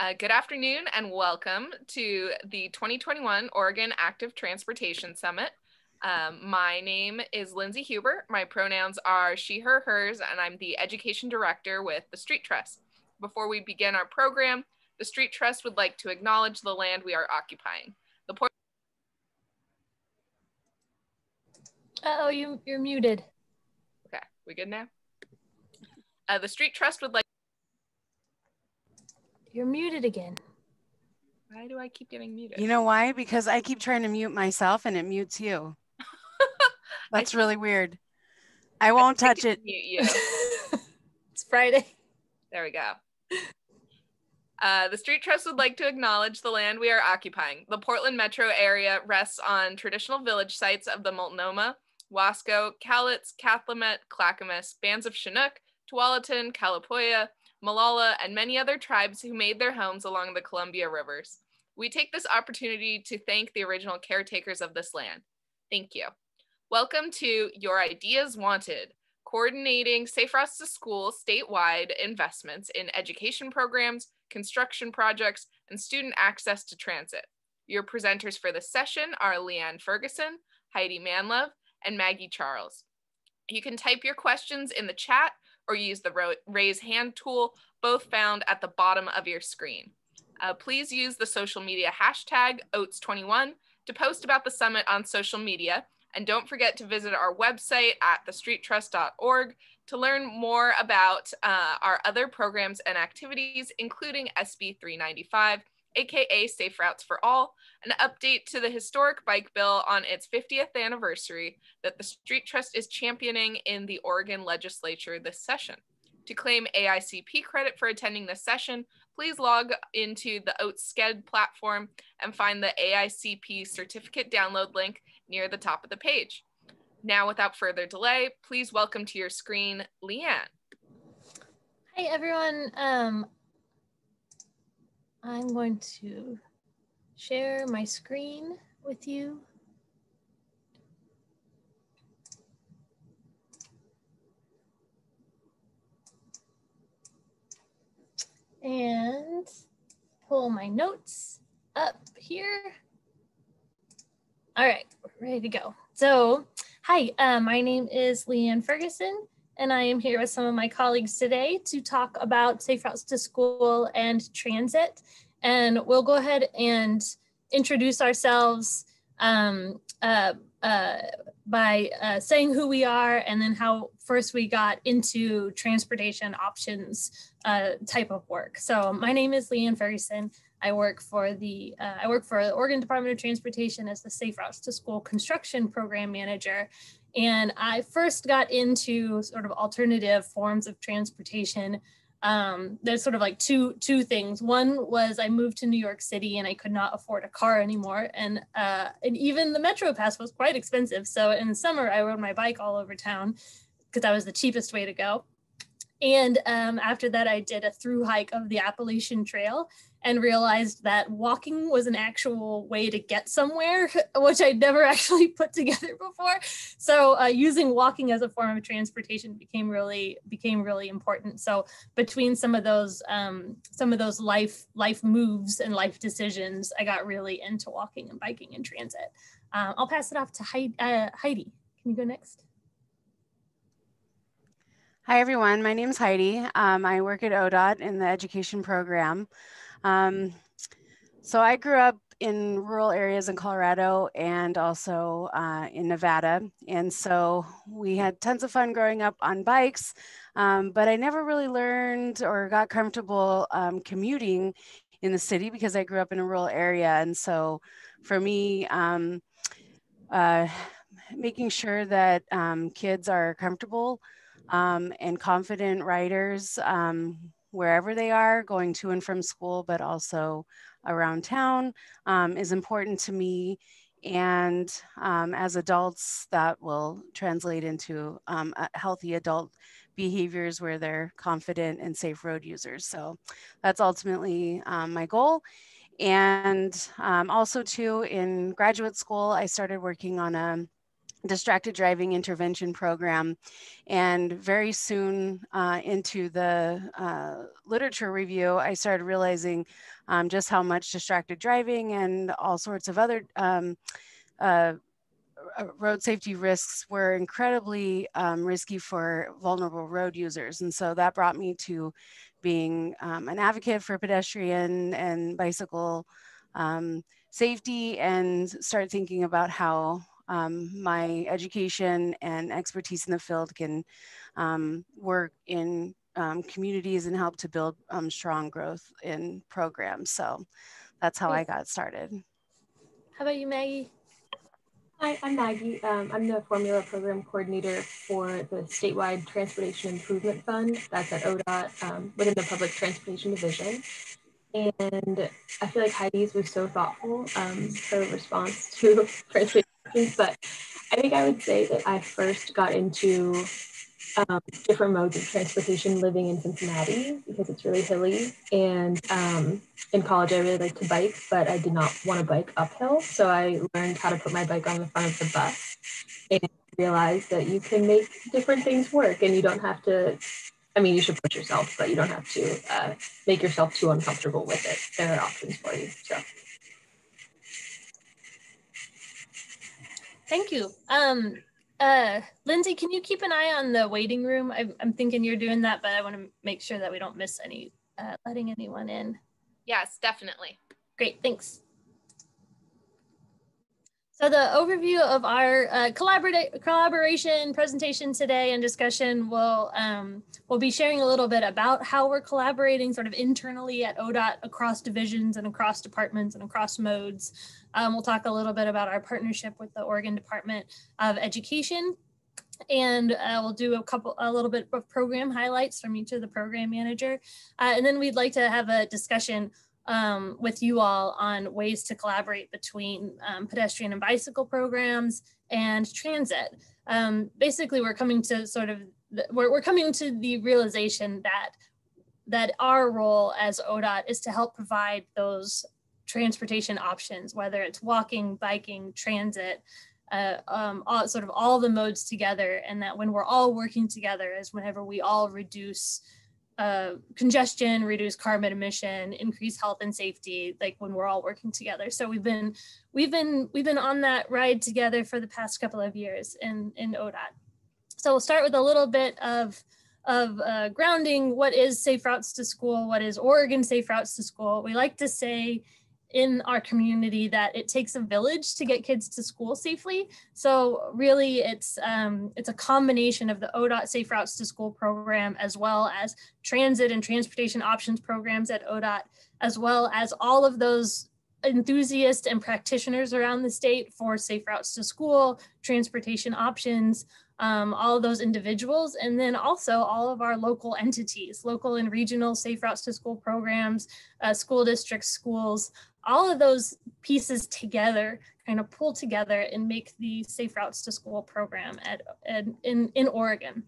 Uh, good afternoon and welcome to the 2021 Oregon Active Transportation Summit. Um, my name is Lindsay Huber. My pronouns are she, her, hers, and I'm the Education Director with the Street Trust. Before we begin our program, the Street Trust would like to acknowledge the land we are occupying. The port oh, you, you're muted. Okay, we good now? Uh, the Street Trust would like you're muted again. Why do I keep getting muted? You know why? Because I keep trying to mute myself and it mutes you. That's really weird. I won't I touch it. Mute you. it's Friday. There we go. Uh, the Street Trust would like to acknowledge the land we are occupying. The Portland metro area rests on traditional village sites of the Multnomah, Wasco, Cowlitz, Cathlamet, Clackamas, bands of Chinook, Tualatin, Kalapuya, Molalla, and many other tribes who made their homes along the Columbia rivers. We take this opportunity to thank the original caretakers of this land. Thank you. Welcome to Your Ideas Wanted, coordinating Safe Routes to School statewide investments in education programs, construction projects, and student access to transit. Your presenters for this session are LeeAnne Fergason, Heidi Manlove, and Maggie Charles. You can type your questions in the chat or use the raise hand tool, both found at the bottom of your screen. Uh, please use the social media hashtag OATS21 to post about the summit on social media. And don't forget to visit our website at thestreettrust.org to learn more about uh, our other programs and activities, including SB 395 aka Safe Routes for All, an update to the historic bike bill on its 50th anniversary that the Street Trust is championing in the Oregon legislature this session. To claim AICP credit for attending this session, please log into the Oats Sched platform and find the AICP certificate download link near the top of the page. Now, without further delay, please welcome to your screen LeeAnne. Hi, everyone. Um, I'm going to share my screen with you. And pull my notes up here. All right, we're ready to go. So, hi, uh, my name is LeeAnne Fergason and I am here with some of my colleagues today to talk about safe routes to school and transit. And we'll go ahead and introduce ourselves um, uh, uh, by uh, saying who we are and then how first we got into transportation options uh, type of work. So my name is LeeAnne Fergason. I work for the uh, I work for the Oregon Department of Transportation as the Safe Routes to School Construction Program Manager, and I first got into sort of alternative forms of transportation. Um, there's sort of like two two things. One was I moved to New York City and I could not afford a car anymore, and uh, and even the Metro Pass was quite expensive. So in the summer, I rode my bike all over town because that was the cheapest way to go. And um, after that, I did a through hike of the Appalachian Trail and realized that walking was an actual way to get somewhere, which I'd never actually put together before. So uh, using walking as a form of transportation became really became really important. So between some of those um, some of those life life moves and life decisions, I got really into walking and biking and transit. Um, I'll pass it off to Heidi. Uh, Heidi. Can you go next? Hi, everyone. My name is Heidi. Um, I work at ODOT in the education program. Um, so I grew up in rural areas in Colorado and also uh, in Nevada. And so we had tons of fun growing up on bikes, um, but I never really learned or got comfortable um, commuting in the city because I grew up in a rural area. And so for me, um, uh, making sure that um, kids are comfortable um, and confident riders um, wherever they are, going to and from school, but also around town um, is important to me. And um, as adults, that will translate into um, healthy adult behaviors where they're confident and safe road users. So that's ultimately um, my goal. And also too, in graduate school, I started working on a distracted driving intervention program. And very soon uh, into the uh, literature review, I started realizing um, just how much distracted driving and all sorts of other um, uh, uh road safety risks were incredibly um, risky for vulnerable road users. And so that brought me to being um, an advocate for pedestrian and bicycle um, safety and start thinking about how um, my education and expertise in the field can um, work in um, communities and help to build um, strong growth in programs. So that's how I got started. How about you, Maggie? Hi, I'm Maggie. Um, I'm the Formula Program Coordinator for the Statewide Transportation Improvement Fund. That's at ODOT um, within the Public Transportation Division. And I feel like Heidi's was so thoughtful, um, her response to transportation but I think I would say that I first got into um, different modes of transportation living in Cincinnati because it's really hilly. And um, in college, I really liked to bike, but I did not want to bike uphill. So I learned how to put my bike on the front of the bus and realized that you can make different things work and you don't have to. I mean, you should push yourself, but you don't have to uh, make yourself too uncomfortable with it. There are options for you. So. Thank you. Um, uh, Lindsay, can you keep an eye on the waiting room? I'm, I'm thinking you're doing that, but I want to make sure that we don't miss any, uh, letting anyone in. Yes, definitely. Great, thanks. So the overview of our uh, collaboration presentation today and discussion will um, we'll be sharing a little bit about how we're collaborating sort of internally at ODOT across divisions and across departments and across modes. Um, we'll talk a little bit about our partnership with the Oregon Department of Education and uh, we'll do a couple a little bit of program highlights from each of the program manager uh, and then we'd like to have a discussion um, with you all on ways to collaborate between um, pedestrian and bicycle programs and transit. Um, basically, we're coming to sort of, the, we're, we're coming to the realization that that our role as ODOT is to help provide those transportation options, whether it's walking, biking, transit, uh, um, all, sort of all the modes together. And that when we're all working together is whenever we all reduce uh, congestion, reduce carbon emission, increase health and safety, like when we're all working together. So we've been we've been we've been on that ride together for the past couple of years in in ODOT. So we'll start with a little bit of of uh, grounding. What is Safe Routes to School? What is Oregon Safe Routes to School? We like to say in our community that it takes a village to get kids to school safely. So really it's um, it's a combination of the ODOT Safe Routes to School program as well as transit and transportation options programs at ODOT, as well as all of those enthusiasts and practitioners around the state for safe routes to school, transportation options, um, all of those individuals, and then also all of our local entities, local and regional safe routes to school programs, uh, school districts, schools, all of those pieces together kind of pull together and make the Safe Routes to School program at, at in, in Oregon.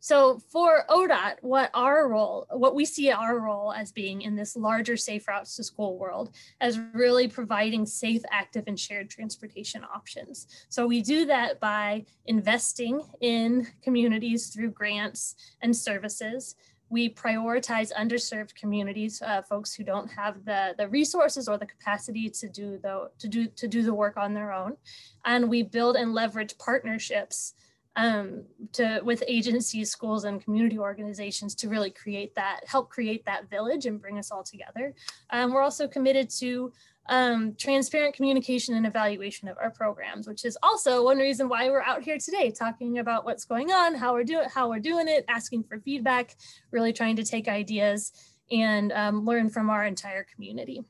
So for ODOT, what our role, what we see our role as being in this larger safe routes to school world as really providing safe, active, and shared transportation options. So we do that by investing in communities through grants and services we prioritize underserved communities, uh, folks who don't have the, the resources or the capacity to do the to do to do the work on their own, and we build and leverage partnerships um, to with agencies, schools, and community organizations to really create that, help create that village and bring us all together. Um, we're also committed to um, transparent communication and evaluation of our programs, which is also one reason why we're out here today talking about what's going on, how we're doing, how we're doing it, asking for feedback, really trying to take ideas and um, learn from our entire community.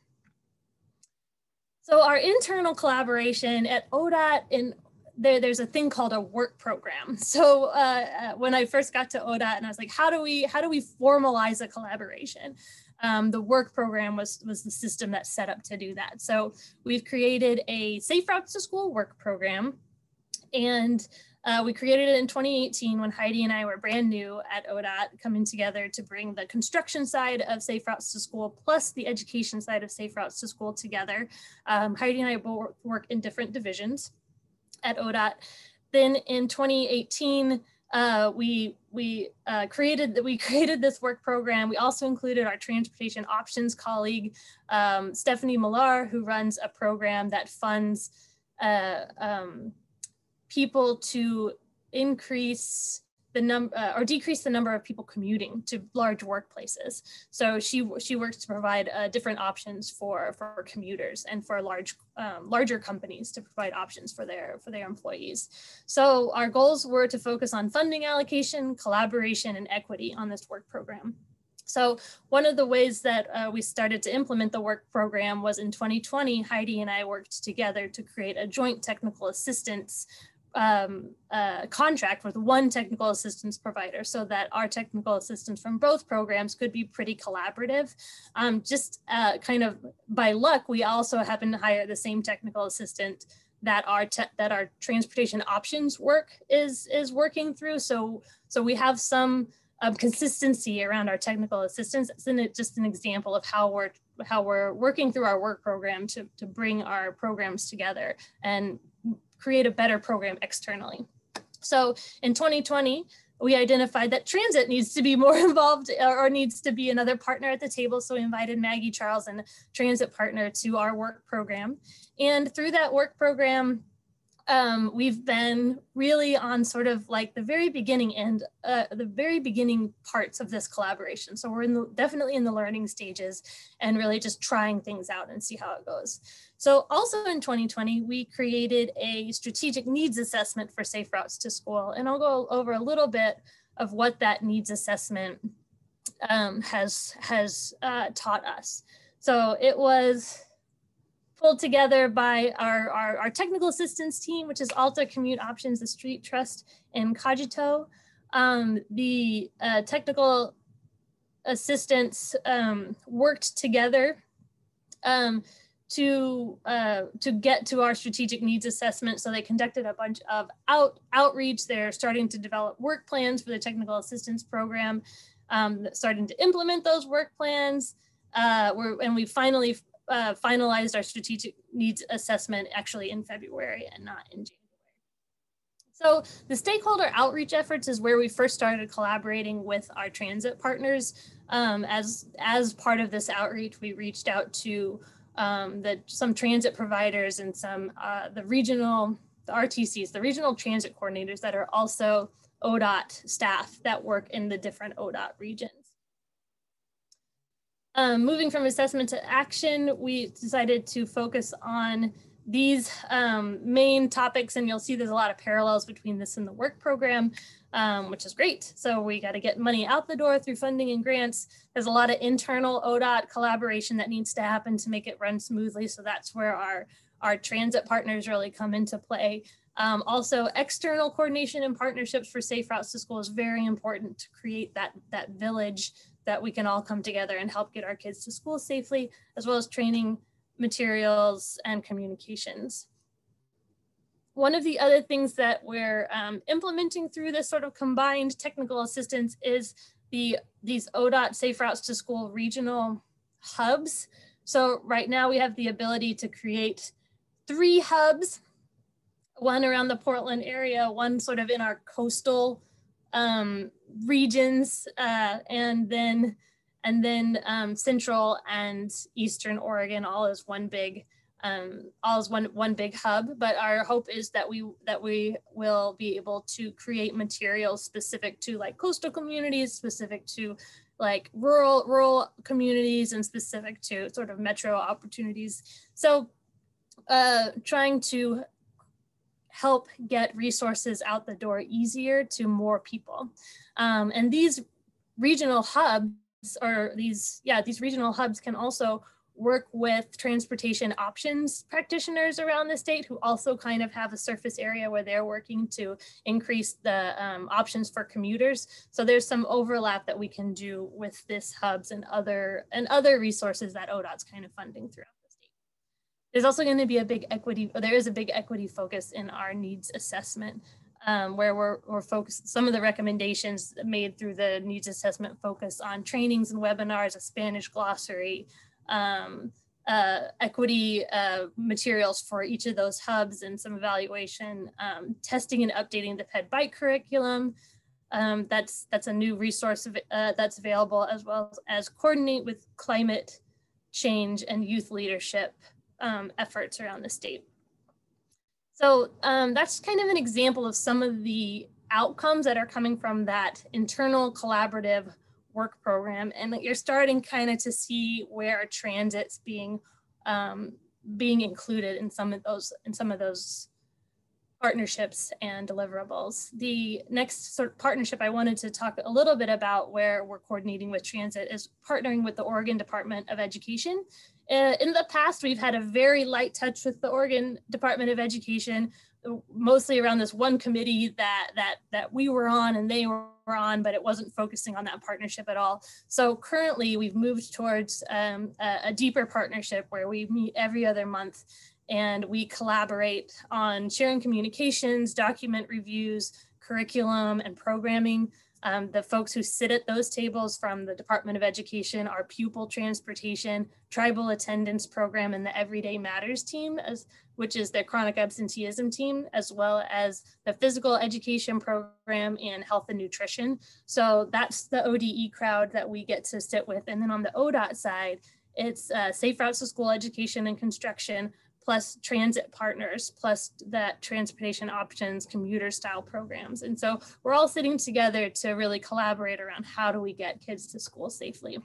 So our internal collaboration at ODOT and there, there's a thing called a work program. So uh, uh, when I first got to ODOT and I was like, how do we how do we formalize a collaboration? um, the work program was, was the system that's set up to do that. So we've created a Safe Routes to School work program. And uh, we created it in 2018 when Heidi and I were brand new at ODOT, coming together to bring the construction side of Safe Routes to School plus the education side of Safe Routes to School together. Um, Heidi and I both work in different divisions. At ODOT. Then in 2018, uh, we we uh, created that we created this work program. We also included our transportation options colleague, um, Stephanie Millar, who runs a program that funds uh, um, people to increase the number uh, or decrease the number of people commuting to large workplaces. So she she works to provide uh, different options for for commuters and for large um, larger companies to provide options for their for their employees. So our goals were to focus on funding allocation, collaboration, and equity on this work program. So one of the ways that uh, we started to implement the work program was in 2020, Heidi and I worked together to create a joint technical assistance um, uh, contract with one technical assistance provider so that our technical assistance from both programs could be pretty collaborative. Um, just uh, kind of by luck, we also happen to hire the same technical assistant that our that our transportation options work is is working through. So so we have some um, consistency around our technical assistance. It's just an example of how we're how we're working through our work program to, to bring our programs together and create a better program externally. So in 2020, we identified that transit needs to be more involved or needs to be another partner at the table. So we invited Maggie Charles and transit partner to our work program. And through that work program, um, we've been really on sort of like the very beginning and uh, the very beginning parts of this collaboration. So we're in the, definitely in the learning stages and really just trying things out and see how it goes. So also in 2020, we created a strategic needs assessment for safe routes to school. And I'll go over a little bit of what that needs assessment um, has, has uh, taught us. So it was pulled together by our, our, our, technical assistance team, which is Alta Commute Options, the Street Trust, and Cogito. Um, the uh, technical assistants um, worked together um, to uh, to get to our strategic needs assessment. So they conducted a bunch of out outreach. They're starting to develop work plans for the technical assistance program, um, starting to implement those work plans. Uh, and we finally uh, finalized our strategic needs assessment actually in February and not in January. So the stakeholder outreach efforts is where we first started collaborating with our transit partners. Um, as, as part of this outreach, we reached out to um, the, some transit providers and some uh, the regional the RTCs, the regional transit coordinators that are also ODOT staff that work in the different ODOT regions. Um, moving from assessment to action, we decided to focus on these um, main topics, and you'll see there's a lot of parallels between this and the work program, um, which is great. So we got to get money out the door through funding and grants. There's a lot of internal ODOT collaboration that needs to happen to make it run smoothly. So that's where our, our transit partners really come into play. Um, also, external coordination and partnerships for safe routes to school is very important to create that, that village that we can all come together and help get our kids to school safely, as well as training materials and communications. One of the other things that we're um, implementing through this sort of combined technical assistance is the these ODOT Safe Routes to School regional hubs. So right now we have the ability to create three hubs, one around the Portland area, one sort of in our coastal um, regions, uh, and then and then um, Central and Eastern Oregon all is one big um, all is one one big hub. But our hope is that we that we will be able to create materials specific to like coastal communities, specific to like rural rural communities, and specific to sort of metro opportunities. So uh, trying to help get resources out the door easier to more people. Um, and these regional hubs or these, yeah, these regional hubs can also work with transportation options practitioners around the state who also kind of have a surface area where they're working to increase the um, options for commuters. So there's some overlap that we can do with this hubs and other and other resources that ODOT's kind of funding throughout. There's also going to be a big equity, there is a big equity focus in our needs assessment um, where we're, we're focused, some of the recommendations made through the needs assessment focus on trainings and webinars, a Spanish glossary, um, uh, equity uh, materials for each of those hubs and some evaluation, um, testing and updating the PED bike curriculum. Um, that's that's a new resource uh, that's available as well as coordinate with climate change and youth leadership um, efforts around the state. So um, that's kind of an example of some of the outcomes that are coming from that internal collaborative work program and you're starting kind of to see where transit's being um, being included in some of those in some of those partnerships and deliverables. The next sort of partnership I wanted to talk a little bit about where we're coordinating with transit is partnering with the Oregon Department of Education. Uh, in the past, we've had a very light touch with the Oregon Department of Education mostly around this one committee that that that we were on and they were on, but it wasn't focusing on that partnership at all. So currently, we've moved towards um, a, a deeper partnership where we meet every other month and we collaborate on sharing communications, document reviews, curriculum, and programming. Um, the folks who sit at those tables from the Department of Education, our pupil transportation, tribal attendance program, and the Everyday Matters team, as which is their chronic absenteeism team, as well as the physical education program and health and nutrition. So that's the ODE crowd that we get to sit with. And then on the ODOT side, it's uh, safe routes to school education and construction, plus transit partners, plus that transportation options commuter style programs. And so we're all sitting together to really collaborate around how do we get kids to school safely.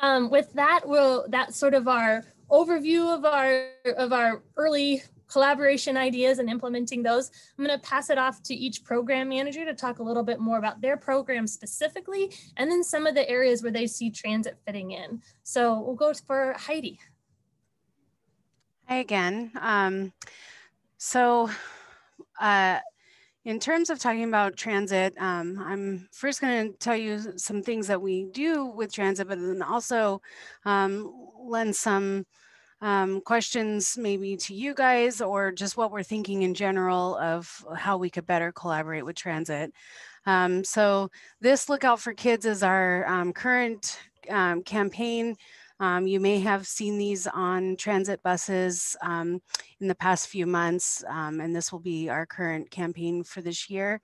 Um, with that, we'll, that's sort of our overview of our of our early collaboration ideas and implementing those. I'm going to pass it off to each program manager to talk a little bit more about their program specifically, and then some of the areas where they see transit fitting in. So we'll go for Heidi. Hi again. Um, so uh, in terms of talking about transit, um, I'm first going to tell you some things that we do with transit, but then also um, lend some um, questions maybe to you guys or just what we're thinking in general of how we could better collaborate with transit. Um, so this Lookout for Kids is our um, current um, campaign um, you may have seen these on transit buses um, in the past few months, um, and this will be our current campaign for this year.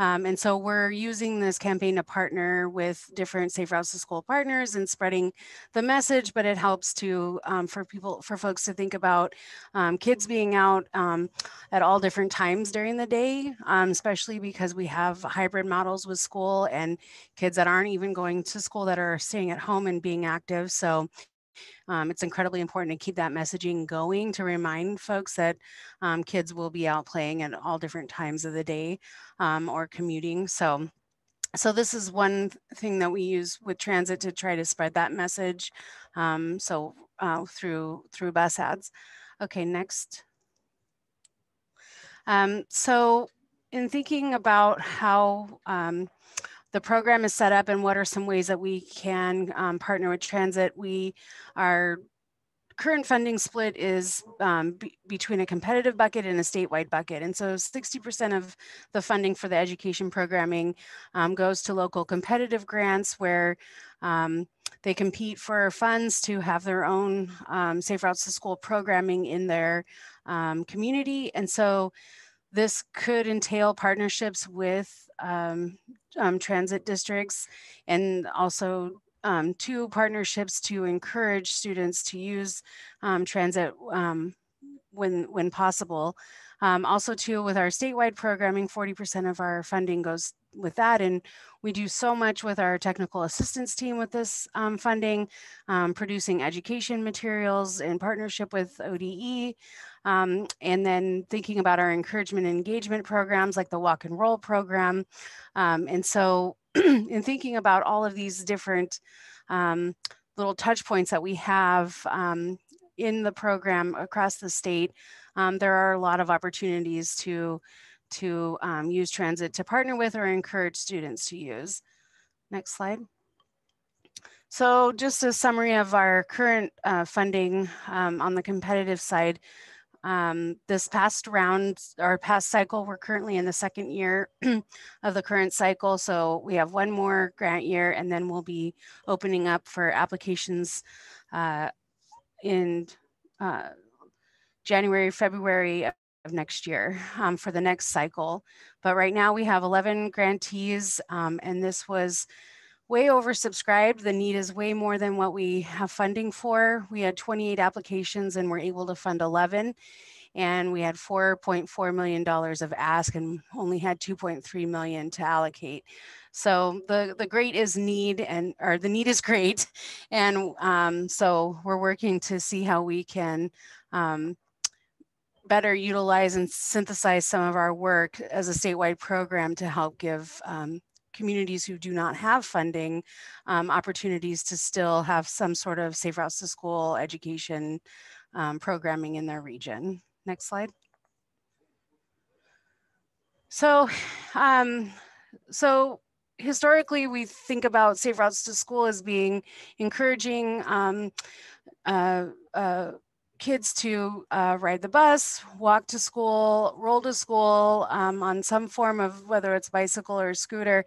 Um, and so we're using this campaign to partner with different Safe Routes to School partners and spreading the message, but it helps to, um, for people, for folks to think about kids being out at all different times during the day, especially because we have hybrid models with school and kids that aren't even going to school that are staying at home and being active. So um, it's incredibly important to keep that messaging going to remind folks that um, kids will be out playing at all different times of the day um, or commuting. So, so this is one thing that we use with transit to try to spread that message. Um, so uh, through through bus ads. Okay, next. Um, so in thinking about how um, the program is set up and what are some ways that we can um, partner with transit. We our current funding split is um, between a competitive bucket and a statewide bucket. And so 60% of the funding for the education programming um, goes to local competitive grants where um, they compete for funds to have their own um, Safe Routes to School programming in their um, community. And so this could entail partnerships with um, um, transit districts and also um, two partnerships to encourage students to use um, transit um, when, when possible. Um, also too, with our statewide programming, 40% of our funding goes with that. And we do so much with our technical assistance team with this um, funding, um, producing education materials in partnership with ODE, um, and then thinking about our encouragement and engagement programs like the walk and roll program. Um, and so in thinking about all of these different um, little touch points that we have um, in the program across the state, there are a lot of opportunities to to um, use transit to partner with or encourage students to use. Next slide. So just a summary of our current uh, funding um, on the competitive side. Um, this past round our past cycle, we're currently in the second year of the current cycle. So we have one more grant year and then we'll be opening up for applications uh, in uh, January, February of next year um, for the next cycle. But right now we have 11 grantees um, and this was way oversubscribed. The need is way more than what we have funding for. We had 28 applications and we're able to fund 11. And we had $4.4 million of ask and only had 2.3 million to allocate. So the, the great is need and, or the need is great. And um, so we're working to see how we can um, better utilize and synthesize some of our work as a statewide program to help give um, communities who do not have funding um, opportunities to still have some sort of safe routes to school education um, programming in their region. Next slide. So, um, so historically, we think about safe routes to school as being encouraging um, uh, uh, kids to uh, ride the bus, walk to school, roll to school um, on some form of whether it's bicycle or scooter,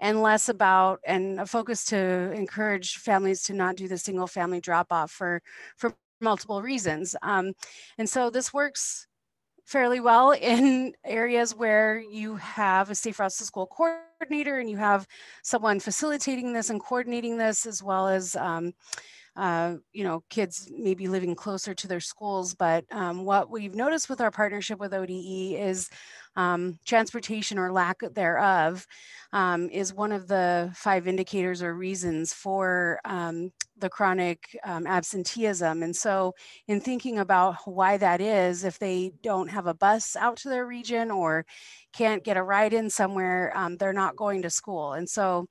and less about and a focus to encourage families to not do the single family drop off for for multiple reasons. Um, and so this works fairly well in areas where you have a safe routes to school coordinator and you have someone facilitating this and coordinating this as well as um, uh, you know, kids maybe living closer to their schools. But um, what we've noticed with our partnership with ODE is um, transportation or lack thereof um, is one of the five indicators or reasons for um, the chronic um, absenteeism. And so, in thinking about why that is, if they don't have a bus out to their region or can't get a ride in somewhere, um, they're not going to school. And so,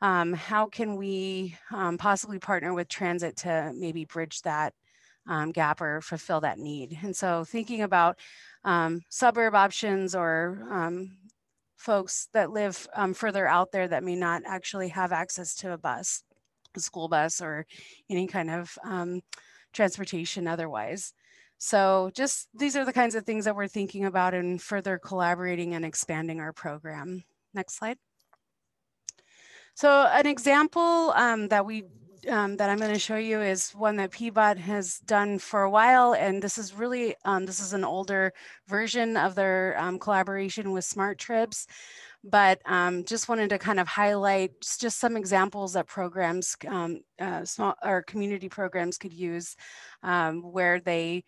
um, how can we um, possibly partner with transit to maybe bridge that um, gap or fulfill that need? And so thinking about um, suburb options or um, folks that live um, further out there that may not actually have access to a bus, a school bus or any kind of transportation otherwise. So just these are the kinds of things that we're thinking about and further collaborating and expanding our program. Next slide. So an example um, that we um, that I'm going to show you is one that PBOT has done for a while, and this is really um, this is an older version of their um, collaboration with Smart Trips, but um, just wanted to kind of highlight just some examples that programs, um, uh, small or community programs could use, where they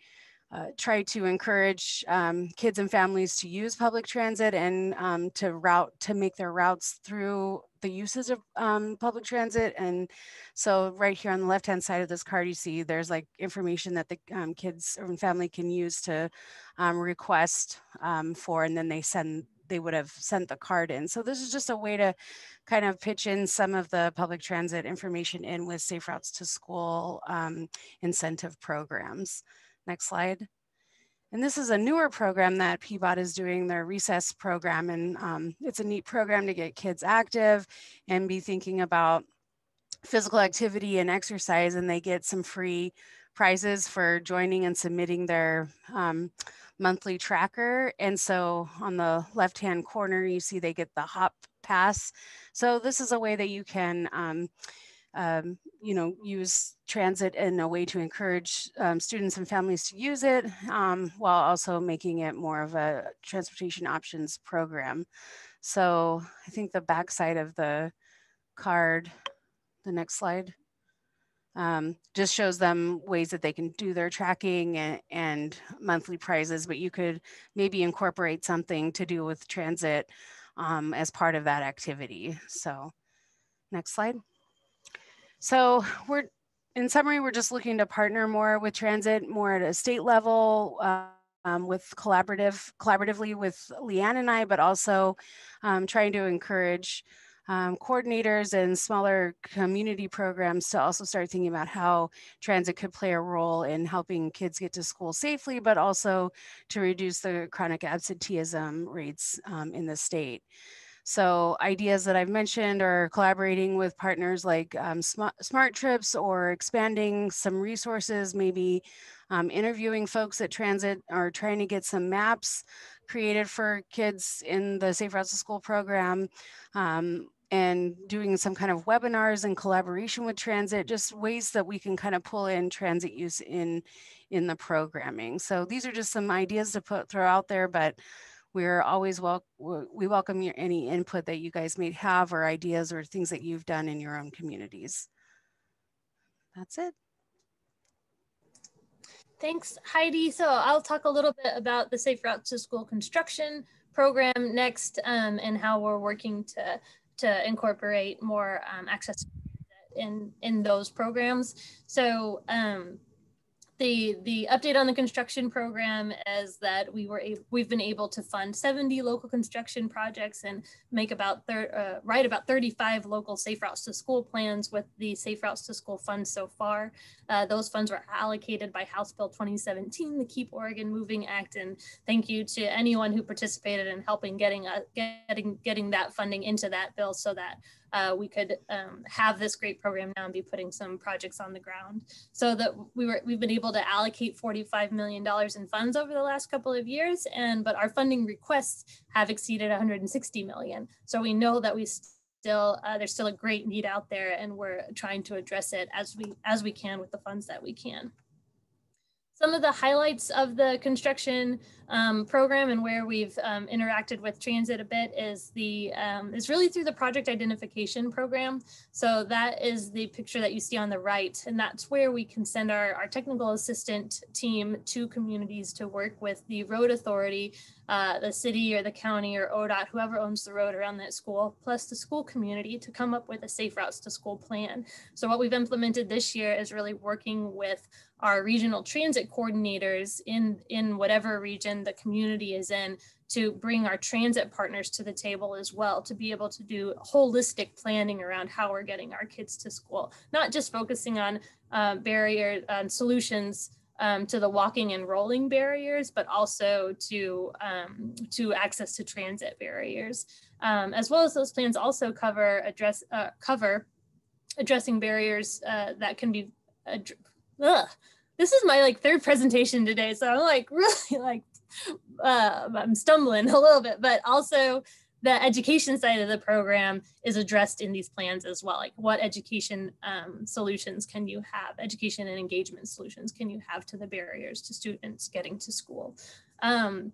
uh, try to encourage um, kids and families to use public transit and um, to route to make their routes through the uses of um, public transit. And so right here on the left-hand side of this card, you see there's like information that the um, kids or family can use to um, request um, for, and then they send they would have sent the card in. So this is just a way to kind of pitch in some of the public transit information in with Safe Routes to School incentive programs. Next slide. And this is a newer program that PBOT is doing, their recess program. And um, it's a neat program to get kids active and be thinking about physical activity and exercise. And they get some free prizes for joining and submitting their um, monthly tracker. And so on the left-hand corner, you see they get the hop pass. So this is a way that you can um, um, you know, use transit in a way to encourage um, students and families to use it um, while also making it more of a transportation options program. So I think the backside of the card, the next slide, um, just shows them ways that they can do their tracking and, and, monthly prizes, but you could maybe incorporate something to do with transit um, as part of that activity. So next slide. So we're, in summary, we're just looking to partner more with transit, more at a state level, um, with collaborative, collaboratively with LeeAnne and I, but also um, trying to encourage um, coordinators and smaller community programs to also start thinking about how transit could play a role in helping kids get to school safely, but also to reduce the chronic absenteeism rates um, in the state. So ideas that I've mentioned are collaborating with partners like um, Smart, Trips or expanding some resources, maybe um, interviewing folks at Transit or trying to get some maps created for kids in the Safe Routes to School program. Um, and doing some kind of webinars in collaboration with transit, just ways that we can kind of pull in transit use in, in the programming. So these are just some ideas to put throw out there, but we're always well, we welcome your, any input that you guys may have or ideas or things that you've done in your own communities. That's it. Thanks, Heidi. So I'll talk a little bit about the Safe Routes to School construction program next um, and how we're working to to incorporate more um, access in in those programs. So um, the the update on the construction program is that we were able, we've been able to fund 70 local construction projects and make about uh, write about 35 local safe routes to school plans with the safe routes to school funds so far. Uh, those funds were allocated by House Bill 2017, the Keep Oregon Moving Act, and thank you to anyone who participated in helping getting uh, getting getting that funding into that bill so that uh, we could um, have this great program now and be putting some projects on the ground. So that we were we've been able to allocate 45 million dollars in funds over the last couple of years, and but our funding requests have exceeded 160 million. So we know that we still uh, there's still a great need out there, and we're trying to address it as we as we can with the funds that we can. Some of the highlights of the construction um, program and where we've um, interacted with transit a bit is the um, is really through the project identification program. So that is the picture that you see on the right, and that's where we can send our, our technical assistant team to communities to work with the road authority, uh, the city or the county or ODOT, whoever owns the road around that school, plus the school community to come up with a safe routes to school plan. So what we've implemented this year is really working with our regional transit coordinators in, in whatever region the community is in to bring our transit partners to the table as well to be able to do holistic planning around how we're getting our kids to school, not just focusing on uh, barrier um, solutions um, to the walking and rolling barriers, but also to um, to access to transit barriers, um, as well as those plans also cover address uh, cover addressing barriers uh, that can be ugh. this is my like third presentation today so i'm like really like uh, i'm stumbling a little bit but also the education side of the program is addressed in these plans as well. Like what education um, solutions can you have? Education and engagement solutions can you have to the barriers to students getting to school? Um,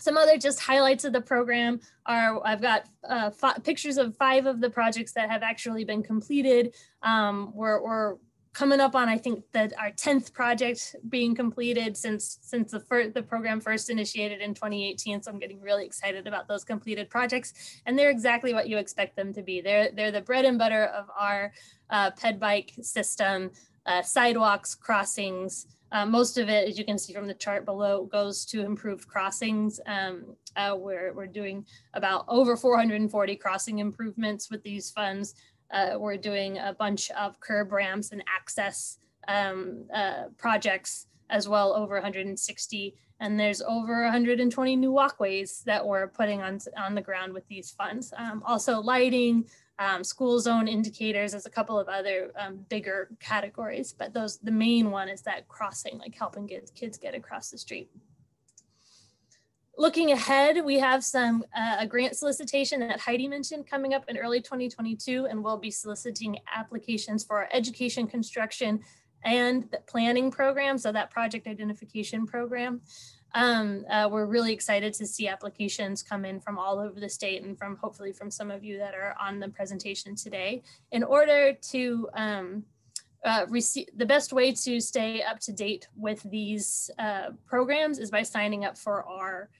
some other just highlights of the program are I've got uh, pictures of five of the projects that have actually been completed. Um, we're, we're coming up on I think that our 10th project being completed since since the first, the program first initiated in 2018 so I'm getting really excited about those completed projects and they're exactly what you expect them to be they're they're the bread and butter of our uh, ped bike system uh, sidewalks crossings uh, most of it, as you can see from the chart below, goes to improved crossings. Um, uh, we're, we're doing about over 440 crossing improvements with these funds. Uh, we're doing a bunch of curb ramps and access um, uh, projects as well, over 160. And there's over 120 new walkways that we're putting on, on the ground with these funds. Um, also lighting, um, school zone indicators, there's a couple of other um, bigger categories, but those the main one is that crossing, like helping get, kids get across the street looking ahead, we have some uh, a grant solicitation that Heidi mentioned coming up in early 2022, and we'll be soliciting applications for our education construction and the planning program, so that project identification program. Um, uh, we're really excited to see applications come in from all over the state and from hopefully from some of you that are on the presentation today. In order to um, uh, receive the best way to stay up to date with these uh, programs is by signing up for our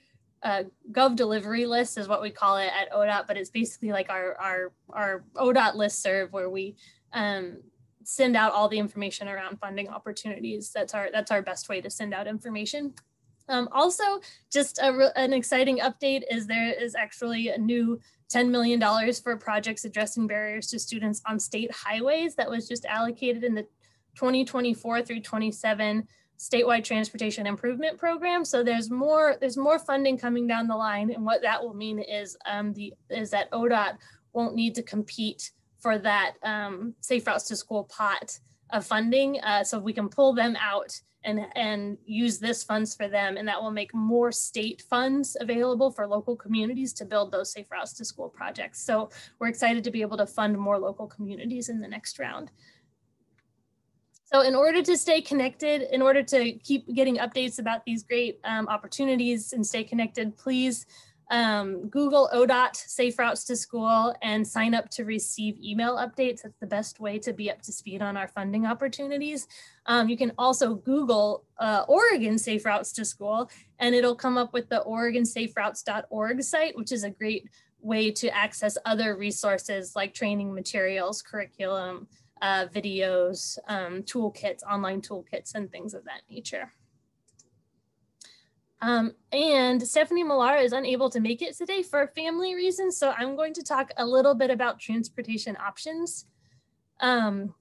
uh, Gov delivery list is what we call it at ODOT, but it's basically like our our our ODOT list serve where we um, send out all the information around funding opportunities. That's our that's our best way to send out information. Um, also, just a, an exciting update is there is actually a new $10 million for projects addressing barriers to students on state highways that was just allocated in the 2024 through 27 statewide transportation improvement program. So there's more there's more funding coming down the line, and what that will mean is um, the is that ODOT won't need to compete for that um, safe routes to school pot of funding. Uh, so we can pull them out and and use this funds for them, and that will make more state funds available for local communities to build those safe routes to school projects. So we're excited to be able to fund more local communities in the next round. So in order to stay connected, in order to keep getting updates about these great um, opportunities and stay connected, please um, Google ODOT Safe Routes to School and sign up to receive email updates. That's the best way to be up to speed on our funding opportunities. Um, you can also Google uh, Oregon Safe Routes to School and it'll come up with the OregonSafeRoutes.org site, which is a great way to access other resources like training materials, curriculum, uh, videos, um, toolkits, online toolkits, and things of that nature. Um, and Stephanie Millar is unable to make it today for family reasons, so I'm going to talk a little bit about transportation options. Um,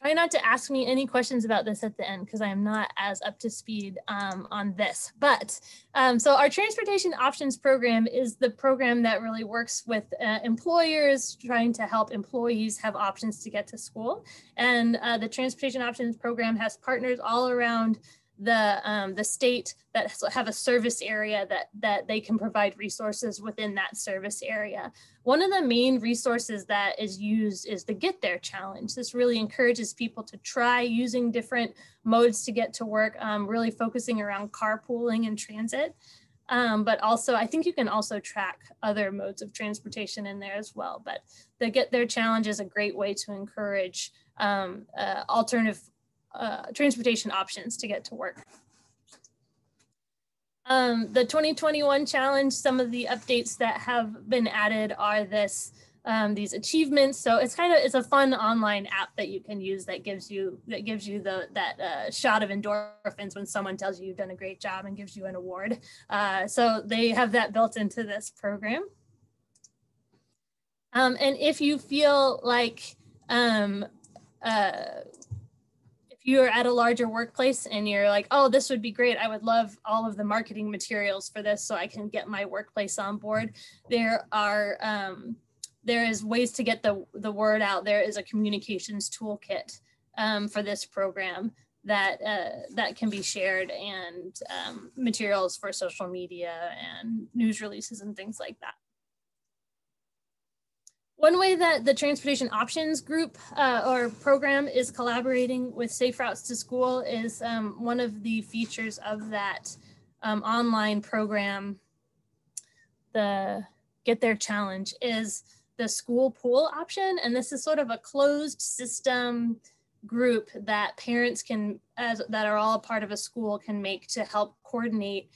try not to ask me any questions about this at the end because I am not as up to speed um, on this. But um, so our transportation options program is the program that really works with uh, employers trying to help employees have options to get to school. And uh, the transportation options program has partners all around the um, the state that have a service area that that they can provide resources within that service area. One of the main resources that is used is the Get There Challenge. This really encourages people to try using different modes to get to work, um, really focusing around carpooling and transit. Um, but also, I think you can also track other modes of transportation in there as well. But the Get There Challenge is a great way to encourage um, uh, alternative uh, transportation options to get to work. Um, the 2021 challenge, some of the updates that have been added are this, um, these achievements. So it's kind of, it's a fun online app that you can use that gives you, that gives you the, that uh, shot of endorphins when someone tells you you've done a great job and gives you an award. Uh, so they have that built into this program. Um, and if you feel like um, uh, you're at a larger workplace and you're like, oh, this would be great. I would love all of the marketing materials for this so I can get my workplace on board. There are um, there is ways to get the, the word out. There is a communications toolkit um, for this program that uh, that can be shared and um, materials for social media and news releases and things like that. One way that the Transportation Options Group uh, or program is collaborating with Safe Routes to School is um, one of the features of that um, online program, the Get There Challenge, is the school pool option. And this is sort of a closed system group that parents can, as that are all part of a school, can make to help coordinate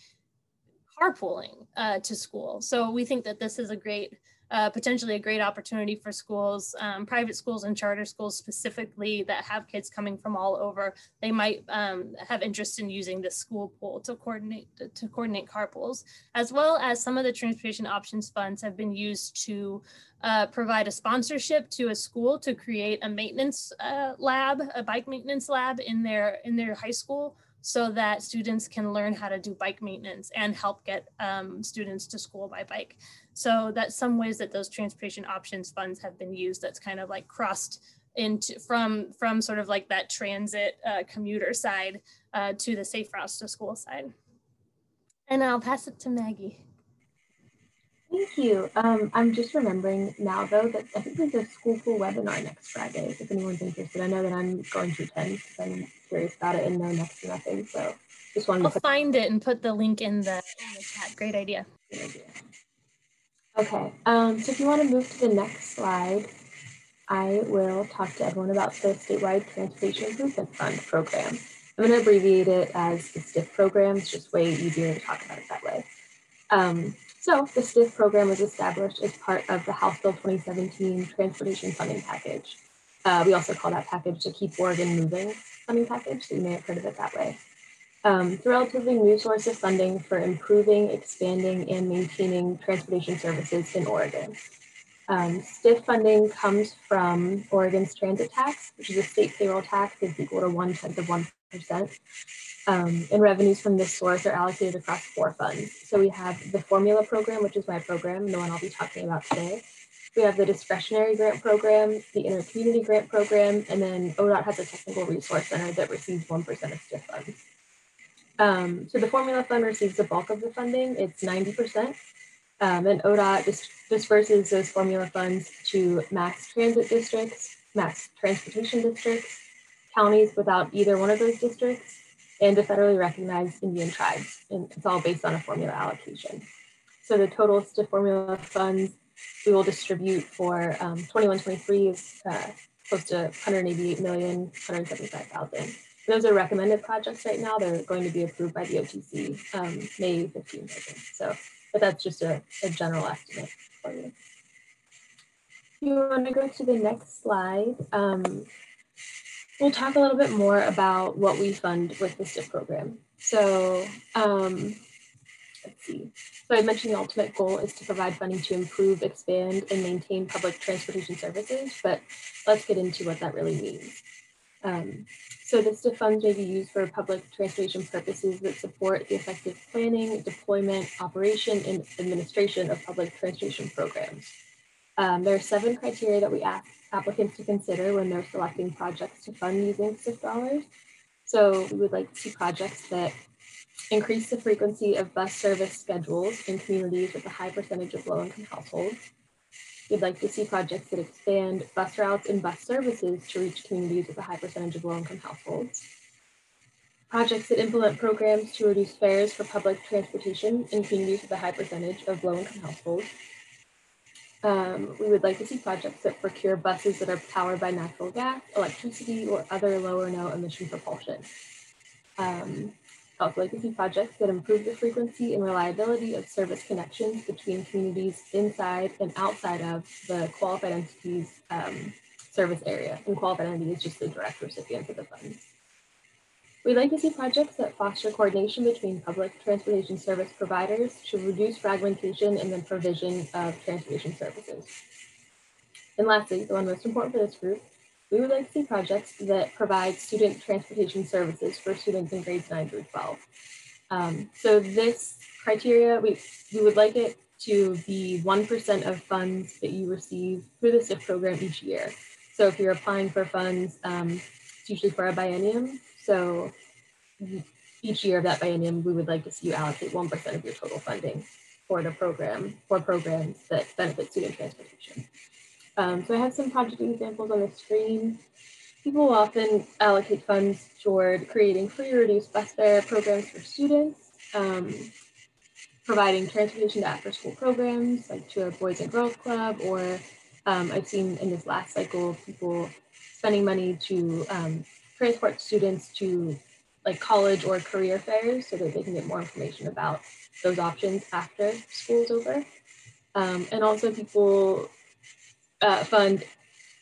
carpooling uh, to school. So we think that this is a great uh, potentially a great opportunity for schools, um, private schools and charter schools specifically that have kids coming from all over. They might um, have interest in using the school pool to coordinate to coordinate carpools, as well as some of the transportation options funds have been used to uh, provide a sponsorship to a school to create a maintenance uh, lab, a bike maintenance lab in their in their high school so that students can learn how to do bike maintenance and help get um, students to school by bike. So that's some ways that those transportation options funds have been used. That's kind of like crossed into from from sort of like that transit uh, commuter side uh, to the safe routes to school side. And I'll pass it to Maggie. Thank you. Um, I'm just remembering now though that I think there's a school pool webinar next Friday if anyone's interested. I know that I'm going to attend because I'm curious about it and know next to nothing. So just wanted I'll to find it and put the link in the, in the chat. Great idea. Good idea. Okay, um, so if you want to move to the next slide, I will talk to everyone about the statewide transportation improvement fund program. I'm going to abbreviate it as the STIF program. It's just way easier to talk about it that way. Um, so the STIF program was established as part of the House Bill 2017 transportation funding package. Uh, we also call that package the Keep Oregon Moving funding package, so you may have heard of it that way. Um, it's a relatively new source of funding for improving, expanding, and maintaining transportation services in Oregon. Um, STIF funding comes from Oregon's transit tax, which is a state payroll tax that's equal to one tenth of 1%. Um, and revenues from this source are allocated across four funds. So we have the formula program, which is my program, the one I'll be talking about today. We have the discretionary grant program, the inter-community grant program, and then ODOT has a technical resource center that receives 1% of STIF funds. Um, so the formula fund receives the bulk of the funding, it's 90%. Um, and ODOT dis disperses those formula funds to mass transit districts, mass transportation districts, counties without either one of those districts, and the federally recognized Indian tribes. And it's all based on a formula allocation. So the total STIF formula funds we will distribute for um, 21-23 is uh, close to 188 million, 175,000. Those are recommended projects right now. They're going to be approved by the OTC um, May 15th, I think. So, but that's just a, a general estimate for you. You want to go to the next slide. Um, we'll talk a little bit more about what we fund with the STIF program. So um, let's see. So I mentioned the ultimate goal is to provide funding to improve, expand, and maintain public transportation services, but let's get into what that really means. Um, so the STIF funds may be used for public transportation purposes that support the effective planning, deployment, operation, and administration of public transportation programs. Um, there are seven criteria that we ask applicants to consider when they're selecting projects to fund using STIF dollars. So we would like to see projects that increase the frequency of bus service schedules in communities with a high percentage of low-income households. We'd like to see projects that expand bus routes and bus services to reach communities with a high percentage of low-income households. Projects that implement programs to reduce fares for public transportation in communities with a high percentage of low-income households. Um, we would like to see projects that procure buses that are powered by natural gas, electricity, or other low or no emission propulsion. Um, also like to see projects that improve the frequency and reliability of service connections between communities inside and outside of the qualified entities um, service area. And qualified entity is just the direct recipient of the funds. We'd like to see projects that foster coordination between public transportation service providers to reduce fragmentation in the provision of transportation services. And lastly, the one most important for this group, we would like to see projects that provide student transportation services for students in grades 9 through 12. Um, so this criteria, we, we would like it to be 1% of funds that you receive through the STIF program each year. So if you're applying for funds, um, it's usually for a biennium, so each year of that biennium, we would like to see you allocate 1% of your total funding for the program, for programs that benefit student transportation. Um, so I have some project examples on the screen. People often allocate funds toward creating free or reduced bus fare programs for students, um, providing transportation to after school programs like to a Boys and Girls Club, or um, I've seen in this last cycle people spending money to um, transport students to like college or career fairs so that they can get more information about those options after school's over. Um, and also people uh, fund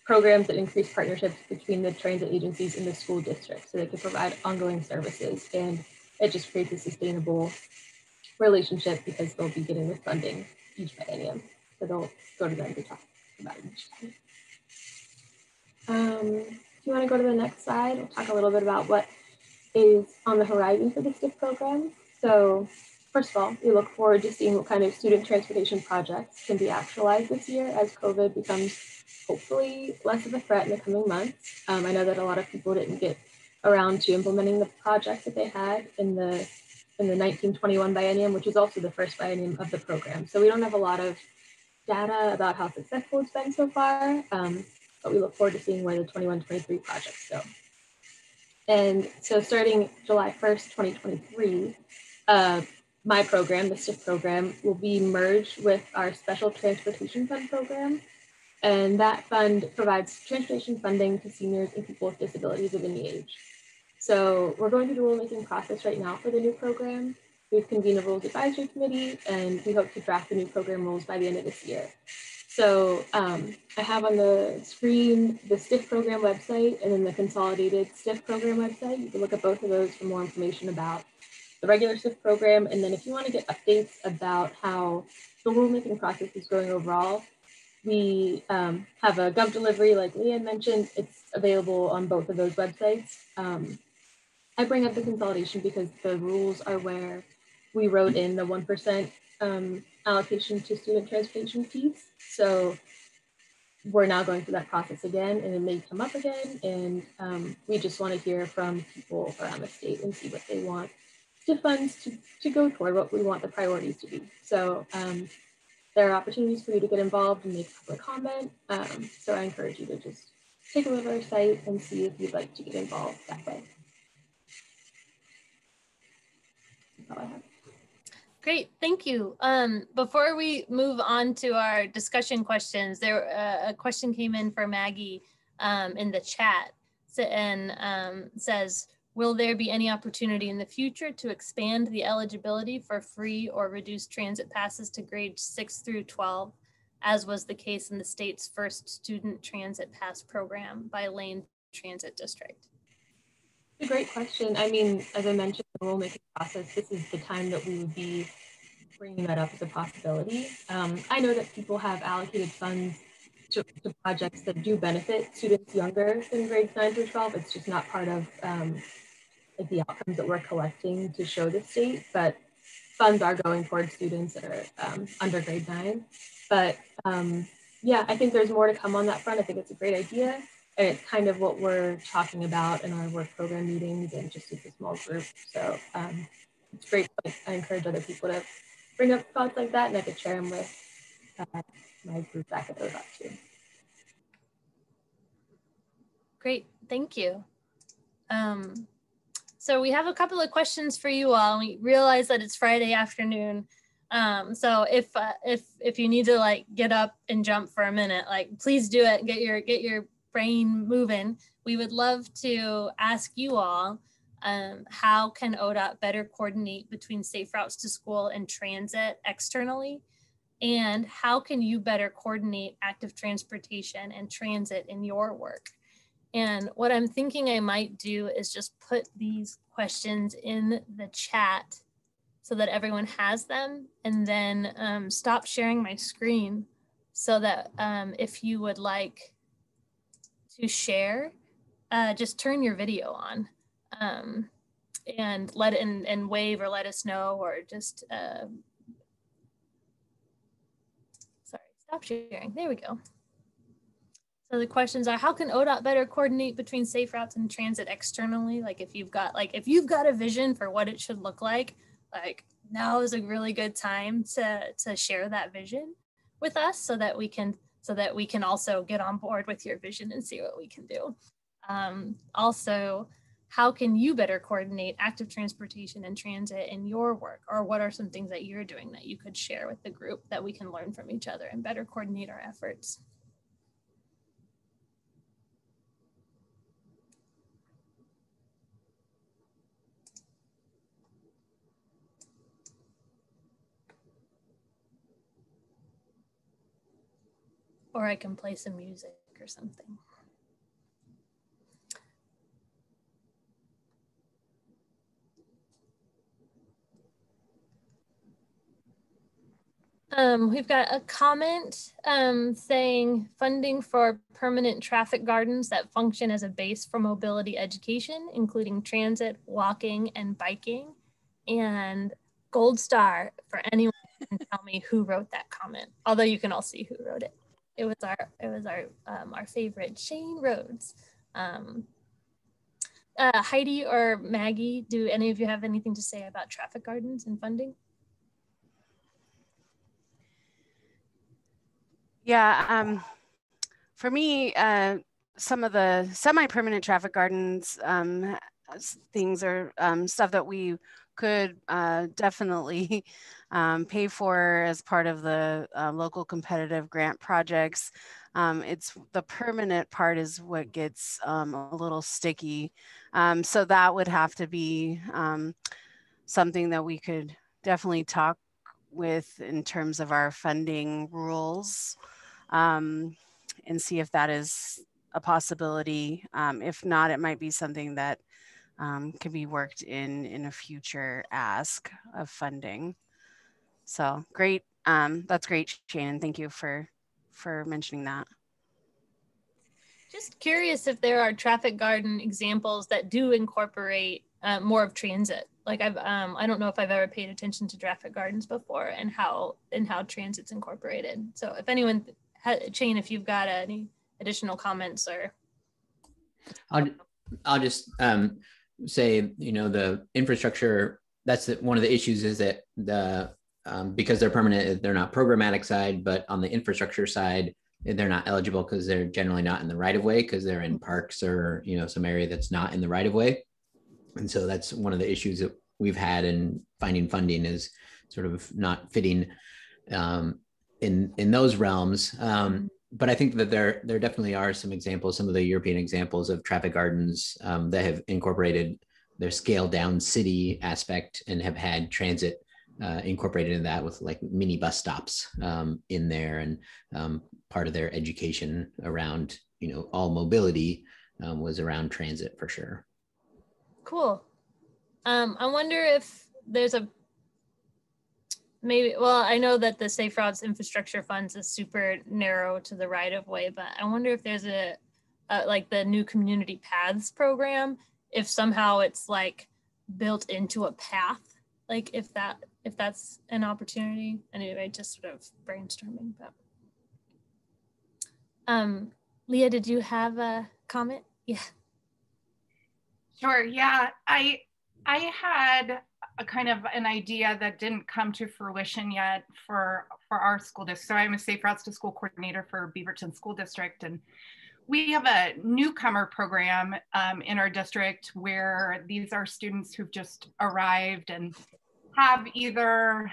programs that increase partnerships between the transit agencies and the school district so they can provide ongoing services and it just creates a sustainable relationship because they'll be getting the funding each biennium. So they'll go to them to talk about each time. Um, if you want to go to the next slide, we'll talk a little bit about what is on the horizon for the STIF program. So first of all, we look forward to seeing what kind of student transportation projects can be actualized this year as COVID becomes hopefully less of a threat in the coming months. Um, I know that a lot of people didn't get around to implementing the projects that they had in the in the 1921 biennium, which is also the first biennium of the program. So we don't have a lot of data about how successful it's been so far. Um, but we look forward to seeing where the 21-23 projects go. And so starting July 1st, 2023, uh, my program, the STIF program, will be merged with our Special Transportation Fund program. And that fund provides transportation funding to seniors and people with disabilities of any age. So we're going through the rulemaking process right now for the new program. We've convened a rules advisory committee and we hope to draft the new program rules by the end of this year. So um, I have on the screen the STIF program website and then the consolidated STIF program website. You can look at both of those for more information about the regular STIF program. And then if you want to get updates about how the rulemaking process is going overall, we um, have a gov delivery, like LeeAnne mentioned. It's available on both of those websites. Um, I bring up the consolidation because the rules are where we wrote in the 1% um, allocation to student transportation fees. So we're now going through that process again and it may come up again. And um, we just want to hear from people around the state and see what they want to funds to, to go toward, what we want the priorities to be. So um, there are opportunities for you to get involved and make public comment. Um, so I encourage you to just take a look at our site and see if you'd like to get involved that way. That's all I have. Great, thank you. Um, before we move on to our discussion questions, there uh, a question came in for Maggie um, in the chat and um, says, will there be any opportunity in the future to expand the eligibility for free or reduced transit passes to grades 6 through 12, as was the case in the state's first student transit pass program by Lane Transit District? Great question. I mean, as I mentioned, the rulemaking process, this is the time that we would be bringing that up as a possibility. Um, I know that people have allocated funds to, to, projects that do benefit students younger than grades 9 through 12. It's just not part of um, like the outcomes that we're collecting to show the state, but funds are going towards students that are um, under grade 9. But um, yeah, I think there's more to come on that front. I think it's a great idea. It's kind of what we're talking about in our work program meetings and just as a small group. So um, it's great. I encourage other people to bring up thoughts like that and I could share them with uh, my group back at ODOT too. Great, thank you. Um, so we have a couple of questions for you all. We realize that it's Friday afternoon. Um, so if uh, if if you need to like get up and jump for a minute, like please do it. Get your get your brain moving, we would love to ask you all um, how can ODOT better coordinate between safe routes to school and transit externally? And how can you better coordinate active transportation and transit in your work? And what I'm thinking I might do is just put these questions in the chat so that everyone has them and then um, stop sharing my screen so that um, if you would like to share, uh, just turn your video on um, and let and, and wave or let us know or just, uh, sorry, stop sharing. There we go. So the questions are, how can ODOT better coordinate between safe routes and transit externally? Like if you've got, like if you've got a vision for what it should look like, like now is a really good time to, to share that vision with us so that we can so that we can also get on board with your vision and see what we can do. Um, also, how can you better coordinate active transportation and transit in your work? Or what are some things that you're doing that you could share with the group that we can learn from each other and better coordinate our efforts? Or I can play some music or something. Um, we've got a comment um, saying funding for permanent traffic gardens that function as a base for mobility education, including transit, walking, and biking. And gold star for anyone who can tell me who wrote that comment, although you can all see who wrote it it was our it was our um, our favorite Shane Rhodes. Um, uh, Heidi or Maggie, do any of you have anything to say about traffic gardens and funding? Yeah, um, for me, uh, some of the semi-permanent traffic gardens um, things are um, stuff that we could uh, definitely um, pay for as part of the uh, local competitive grant projects. Um, it's the permanent part is what gets um, a little sticky. Um, so that would have to be um, something that we could definitely talk with in terms of our funding rules um, and see if that is a possibility. if not, it might be something that um, can be worked in in a future ask of funding. So great. Um, that's great, Shannon. Thank you for for mentioning that. Just curious if there are traffic garden examples that do incorporate uh, more of transit. Like I've, um, I don't know if I've ever paid attention to traffic gardens before and how and how transit's incorporated. So if anyone, Shane, if you've got any additional comments or. I'll, I'll just um, say, you know, the infrastructure. That's one of the issues is that the um, because they're permanent, they're not programmatic side, but on the infrastructure side, they're not eligible because they're generally not in the right of way because they're in parks or you know some area that's not in the right of way and so that's one of the issues that we've had in finding funding is sort of not fitting um, in in those realms um, but I think that there there definitely are some examples, some of the European examples of traffic gardens um, that have incorporated their scale down city aspect and have had transit uh, incorporated in that with like mini bus stops um, in there and um, part of their education around you know all mobility um, was around transit for sure. Cool. Um, i wonder if there's a maybe well i know that the safe routes infrastructure funds is super narrow to the right of way but i wonder if there's a, a like the new community paths program if somehow it's like built into a path like if that if that's an opportunity. Anyway, just sort of brainstorming. But um, Leah, did you have a comment? Yeah. Sure. Yeah, I I had a kind of an idea that didn't come to fruition yet for for our school district. So I'm a Safe Routes to School coordinator for Beaverton School District, and we have a newcomer program um, in our district where these are students who've just arrived and have either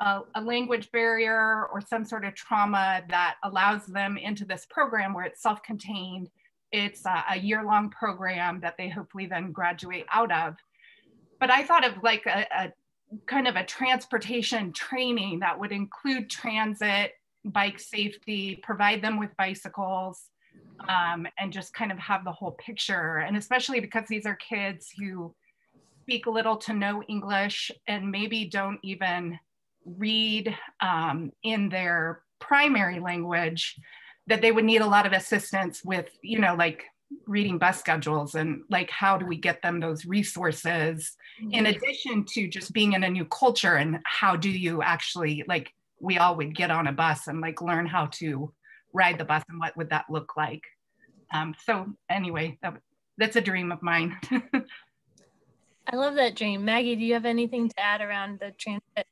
a, a, language barrier or some sort of trauma that allows them into this program where it's self-contained. It's a, a year-long program that they hopefully then graduate out of. But I thought of like a, a kind of a transportation training that would include transit, bike safety, provide them with bicycles, um, and just kind of have the whole picture. And especially because these are kids who speak little to no English and maybe don't even read um, in their primary language, that they would need a lot of assistance with, you know, like reading bus schedules and like how do we get them those resources in mm-hmm. addition to just being in a new culture and how do you actually like we all would get on a bus and like learn how to ride the bus and what would that look like um, so anyway that, that's a dream of mine I love that dream. Maggie, do you have anything to add around the transit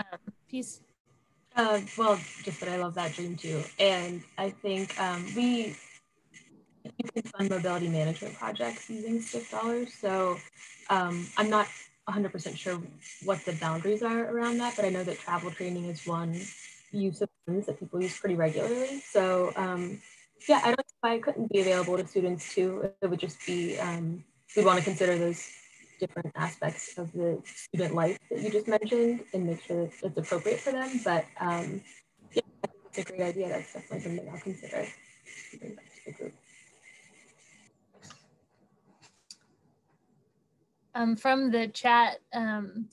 um, piece? Uh, well, just that I love that dream too. And I think um, we you can fund mobility management projects using STIF dollars. So um, I'm not 100% sure what the boundaries are around that, but I know that travel training is one use of funds that people use pretty regularly. So um, yeah, I don't know why it couldn't be available to students too. It would just be, um, we want to consider those different aspects of the student life that you just mentioned and make sure that it's appropriate for them. But um, yeah, it's a great idea. That's definitely something I'll consider. Um, from the chat, um,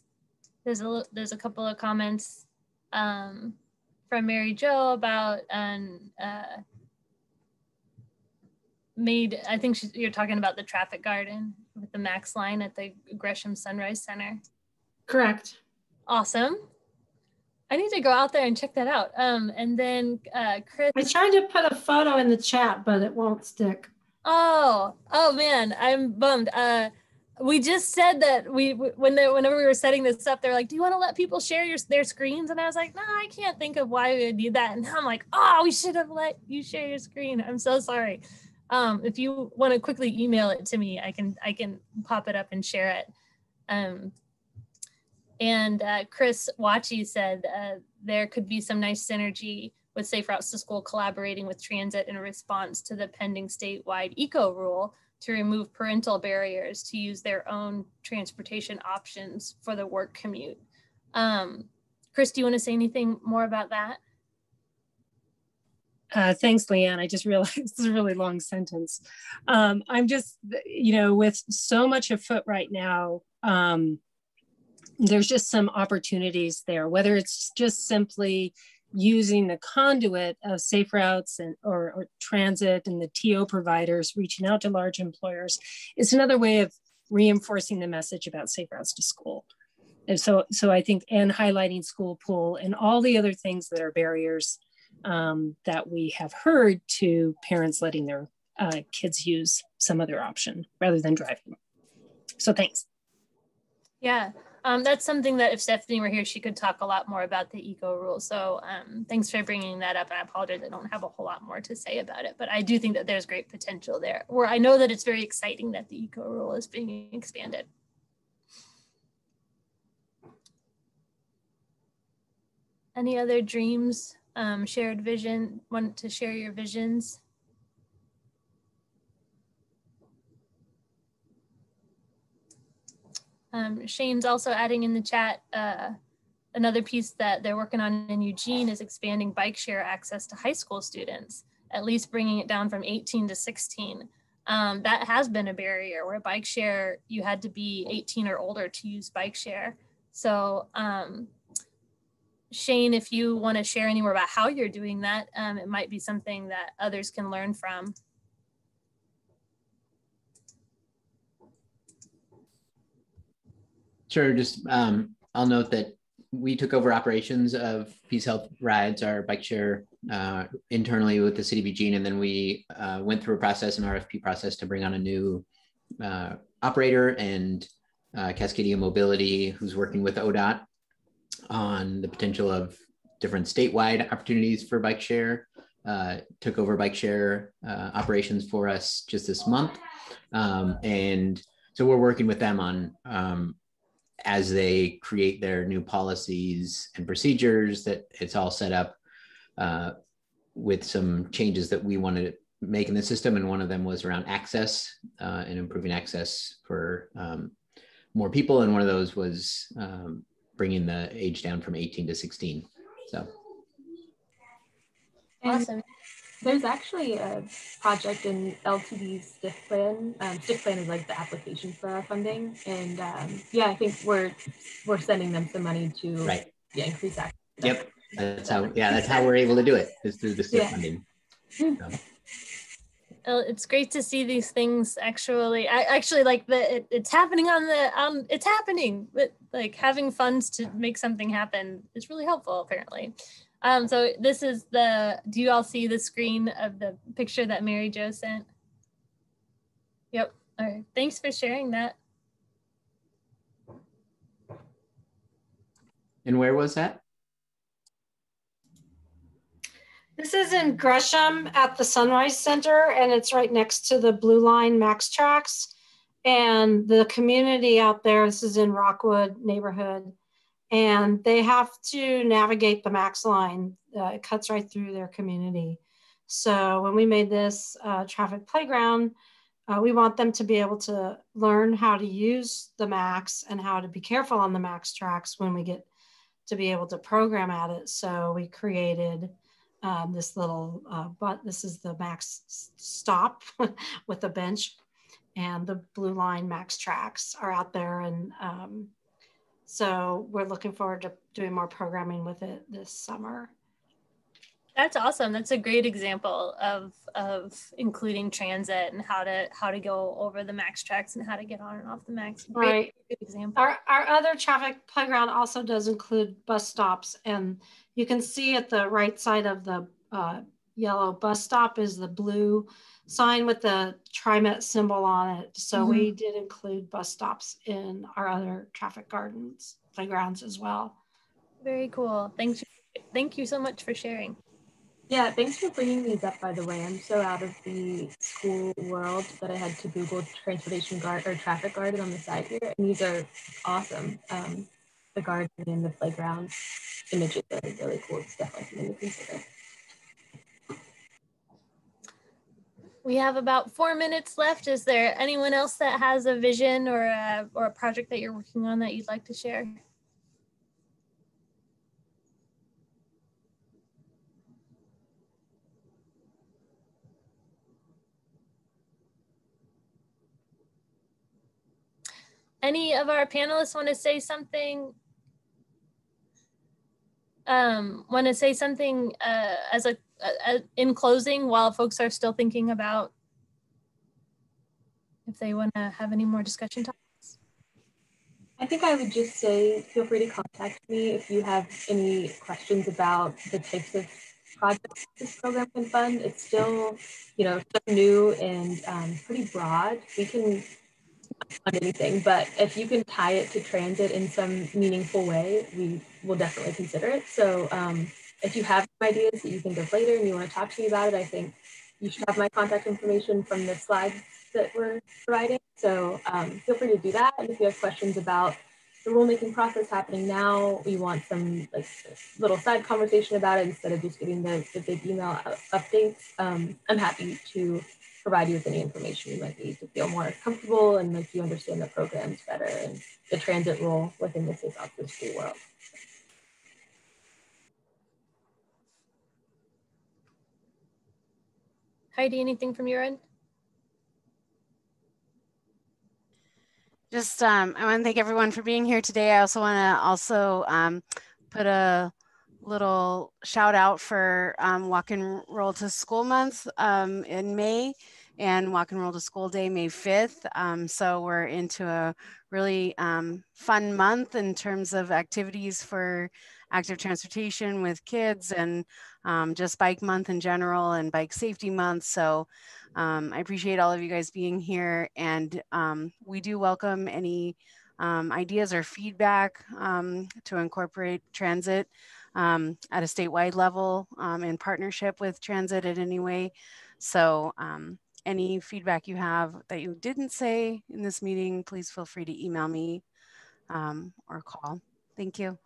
there's a there's a couple of comments um, from Mary Jo about um, uh, made. I think you're talking about the traffic garden with the Max line at the Gresham Sunrise Center. Correct. Awesome. I need to go out there and check that out. Um, and then uh, Chris. I tried to put a photo in the chat, but it won't stick. Oh, oh man, I'm bummed. Uh, we just said that we when whenever we were setting this up, they're like, "Do you want to let people share your their screens?" And I was like, "No, I can't think of why we would need that." And I'm like, "Oh, we should have let you share your screen. I'm so sorry." um, if you want to quickly email it to me, I can I can pop it up and share it. Um, and uh, Chris Wachi said uh, there could be some nice synergy with Safe Routes to School collaborating with transit in response to the pending statewide eco rule to remove parental barriers to use their own transportation options for the work commute. Um, Chris, do you want to say anything more about that? Uh, thanks, LeeAnne. I just realized this is a really long sentence. Um, I'm just, you know, with so much afoot right now, um, there's just some opportunities there, whether it's just simply using the conduit of safe routes and or, or transit and the TO providers reaching out to large employers is another way of reinforcing the message about safe routes to school. And so, so I think, and highlighting school pool and all the other things that are barriers um, that we have heard to parents letting their uh, kids use some other option rather than driving. So thanks. Yeah, um, that's something that if Stephanie were here, she could talk a lot more about the eco rule. So um, thanks for bringing that up. And I apologize, I don't have a whole lot more to say about it, but I do think that there's great potential there. Where I know that it's very exciting that the eco rule is being expanded. Any other dreams, um, shared vision, want to share your visions? Um, Shane's also adding in the chat uh, another piece that they're working on in Eugene is expanding bike share access to high school students, at least bringing it down from 18 to 16. Um, that has been a barrier where bike share, you had to be 18 or older to use bike share. So um, Shane, if you want to share any more about how you're doing that, um, it might be something that others can learn from. Sure. Just um, I'll note that we took over operations of Peace Health Rides, our bike share, uh, internally with the City of Eugene, and then we uh, went through a process, an RFP process, to bring on a new uh, operator and uh, Cascadia Mobility, who's working with ODOT on the potential of different statewide opportunities for bike share. Uh, took over bike share uh, operations for us just this month, um, and so we're working with them on um, as they create their new policies and procedures that it's all set up uh, with some changes that we wanted to make in the system. And one of them was around access uh, and improving access for um, more people. And one of those was um, bringing the age down from 18 to 16 so. Awesome there's actually a project in LTD's STIF plan. Um, STIF plan is like the application for our funding, and um, yeah, I think we're we're sending them some money to right. yeah increase that. Yep, that's how yeah that's how we're able to do it is through the STIF yeah. funding. So. Well, it's great to see these things actually I, actually like the it, it's happening on the um it's happening but like having funds to make something happen is really helpful apparently um, so this is the, do you all see the screen of the picture that Mary Jo sent? Yep. All right. Thanks for sharing that. And where was that? This is in Gresham at the Sunrise Center, and it's right next to the Blue Line Max Tracks. And the community out there, this is in Rockwood neighborhood, and they have to navigate the max line. Uh, it cuts right through their community. So when we made this uh, traffic playground, uh, we want them to be able to learn how to use the max and how to be careful on the max tracks when we get to be able to program at it. So we created um, this little, uh, but this is the max stop with a bench and the blue line max tracks are out there and um, so we're looking forward to doing more programming with it this summer. That's awesome. That's a great example of of including transit and how to how to go over the max tracks and how to get on and off the max. Great, right. Example. Our our other traffic playground also does include bus stops, and you can see at the right side of the uh, yellow bus stop is the blue sign with the TriMet symbol on it. So mm-hmm. we did include bus stops in our other traffic gardens, playgrounds as well. Very cool. Thanks. Thank you so much for sharing. Yeah, thanks for bringing these up, by the way. I'm so out of the school world that I had to Google transportation guard or traffic guard on the side here. And these are awesome. Um, the garden and the playground images are really cool. It's definitely something to consider. We have about four minutes left. Is there anyone else that has a vision or a, or a project that you're working on that you'd like to share? Any of our panelists want to say something? um, want to say something uh, as a, a, a in closing while folks are still thinking about if they want to have any more discussion topics? I think I would just say feel free to contact me if you have any questions about the types of projects this program can fund. It's still, you know, new and um, pretty broad. We can fund anything, but if you can tie it to transit in some meaningful way, we will definitely consider it. So um, if you have ideas that you think of later and you want to talk to me about it, I think you should have my contact information from the slides that we're providing. So um, feel free to do that. And if you have questions about the rulemaking process happening now, we want some like little side conversation about it instead of just getting the, the big email updates. Um, I'm happy to provide you with any information you might need to feel more comfortable and make you understand the programs better and the transit role within the Safe School world. Heidi, anything from your end? Just, um, I want to thank everyone for being here today. I also want to also um, put a little shout out for um, Walk and Roll to School Month um, in May and Walk and Roll to School Day, May 5th. Um, so we're into a really um, fun month in terms of activities for active transportation with kids and um, just bike month in general and bike safety month. So um, I appreciate all of you guys being here and um, we do welcome any um, ideas or feedback um, to incorporate transit um, at a statewide level in partnership with transit in any way. So any feedback you have that you didn't say in this meeting, please feel free to email me or call. Thank you.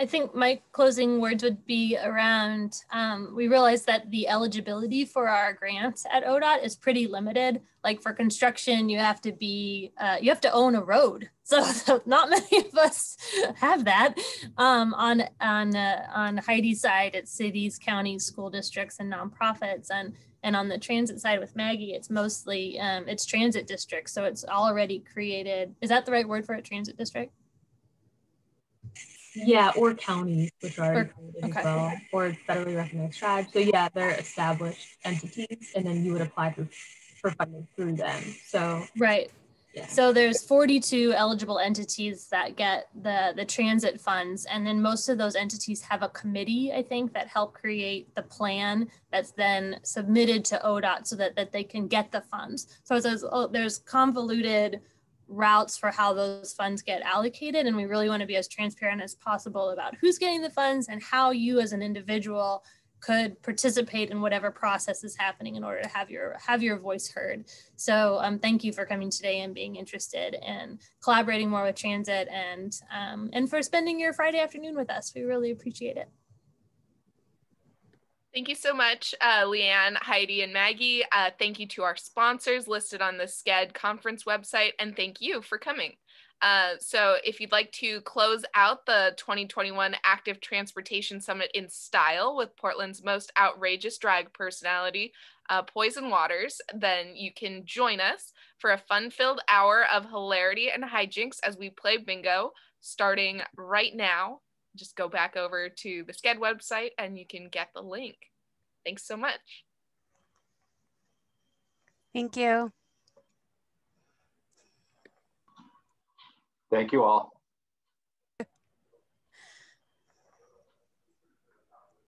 I think my closing words would be around um, we realize that the eligibility for our grants at ODOT is pretty limited. Like for construction, you have to be, uh, you have to own a road. So, so not many of us have that. Um, on on uh, on Heidi's side, it's cities, counties, school districts, and nonprofits. And and on the transit side with Maggie, it's mostly um, it's transit districts. So it's already created. Is that the right word for it? Transit district? Yeah, or counties, which are or, okay. as well, or federally recognized tribes. So yeah, they're established entities, and then you would apply for for funding through them. So right. Yeah. So there's 42 eligible entities that get the the transit funds, and then most of those entities have a committee, I think, that help create the plan that's then submitted to ODOT so that that they can get the funds. So there's oh, there's convoluted routes for how those funds get allocated. And we really want to be as transparent as possible about who's getting the funds and how you as an individual could participate in whatever process is happening in order to have your have your voice heard. So um, thank you for coming today and being interested and collaborating more with transit and um, and for spending your Friday afternoon with us. We really appreciate it. Thank you so much, uh, LeeAnne, Heidi, and Maggie. Uh, thank you to our sponsors listed on the Sched conference website, and thank you for coming. Uh, so if you'd like to close out the 2021 Active Transportation Summit in style with Portland's most outrageous drag personality, uh, Poison Waters, then you can join us for a fun-filled hour of hilarity and hijinks as we play bingo starting right now just go back over to the Sched website and you can get the link. Thanks so much. Thank you. Thank you all.